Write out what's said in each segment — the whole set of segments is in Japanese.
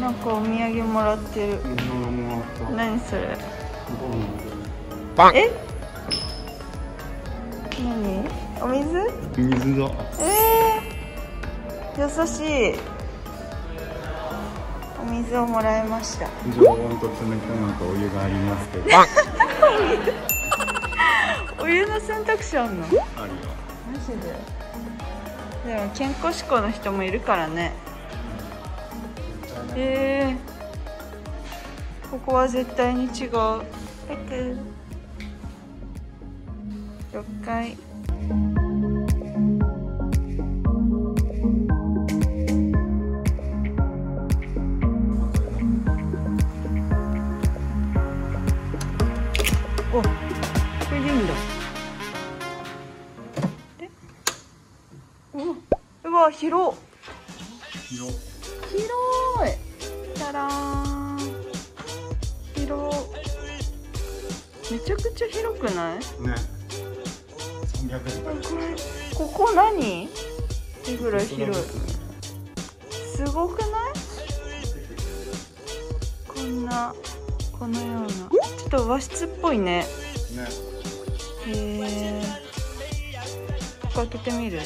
なんかお土産もらってる。何それ。え？何？お水？水だ。えー、優しい。お水をもらいました。常温と冷たいのとお湯がありますけど。お湯の選択肢あんの？マジあるよ。で？でも健康志向の人もいるからね。えー、ここは絶対に違う。6階おこれでいいんだわ広っ。広広い。たらーん。広めちゃくちゃ広くない？ね。300円。これここ何？ってぐらい広い？すごくない？こんなこのような。ちょっと和室っぽいね。ね。へえここ開けてみる？い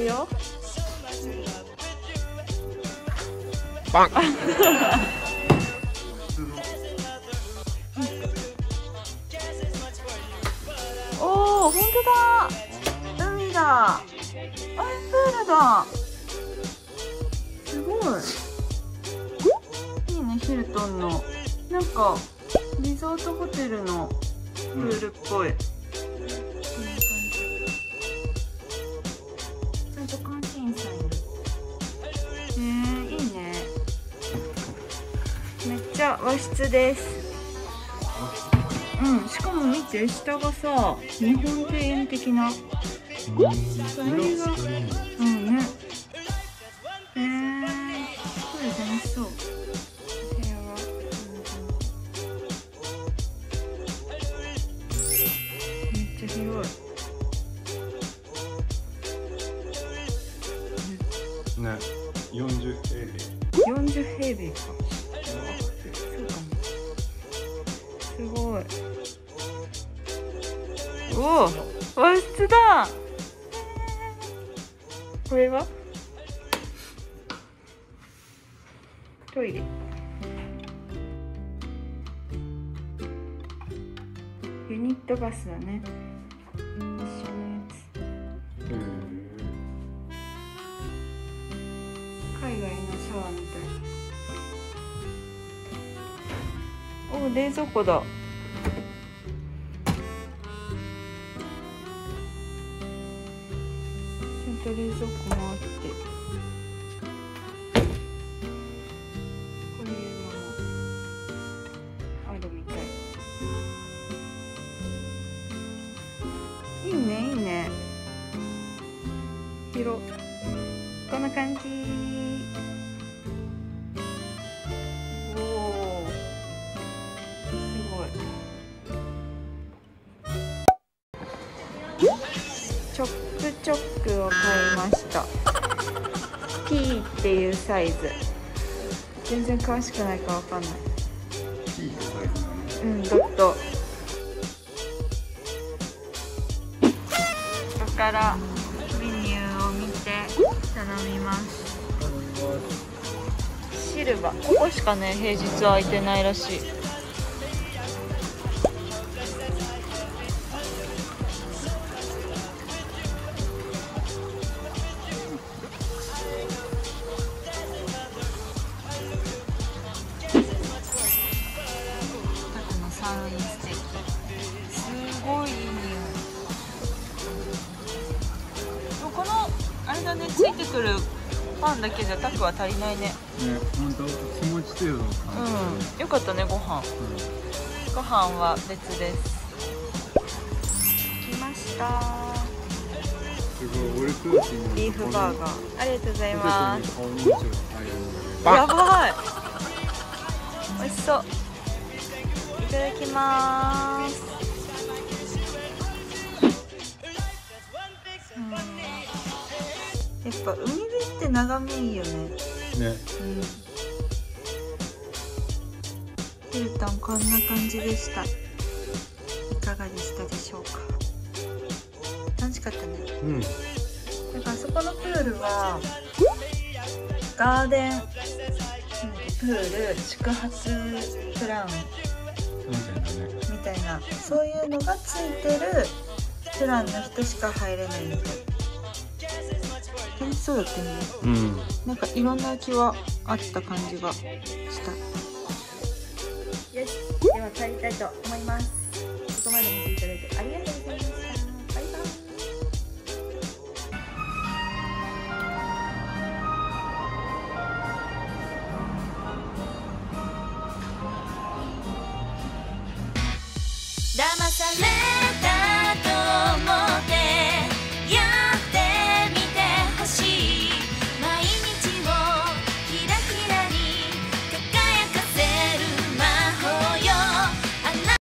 くよ。パン。おお本当だ。海だあプールだ。すごい。いいねヒルトンの。なんかリゾートホテルの室です。うんしかも見て下がさ日本庭園的な。隣がうんね。へえこれ楽しそう。めっちゃ広い。ね40平米。40平米かごい。おお和室だ。これは？トイレ。ユニットバスだね。一緒のやつ。海外のシャワーみたい。お冷蔵庫だ。と冷蔵庫もあってこういうのもあるみたい。い。いねいいね。広こんな感じ。おおすごい。チョックチョックを買いました。P っていうサイズ。全然詳しくないかわかんない。キーってサイズ？なのうんドット。ここからメニューを見て頼みます。シルバー。ここしかね平日は空いてないらしいあれだねついてくるパンだけじゃタクは足りないね。ね本当気持ち程度の感うん。よかったねご飯。じでご飯は別です。来ました。ビーフバーガー。ありがとうございます。やばい。美味しそう。いただきますやっぱ海辺って眺めいいよね。ね。うん。ヒルトンこんな感じでした。いかがでしたでしょうか？楽しかったね。うん。なんかあそこのプールはガーデンプール宿泊プラン。みたいなね。みたいな。そういうのがついてるプランの人しか入れないみたい楽しそうだったね。うん。なんかいろんな気はあった感じがした。よしでは帰りたいと思います。ここまで見ていただいてありがとうございます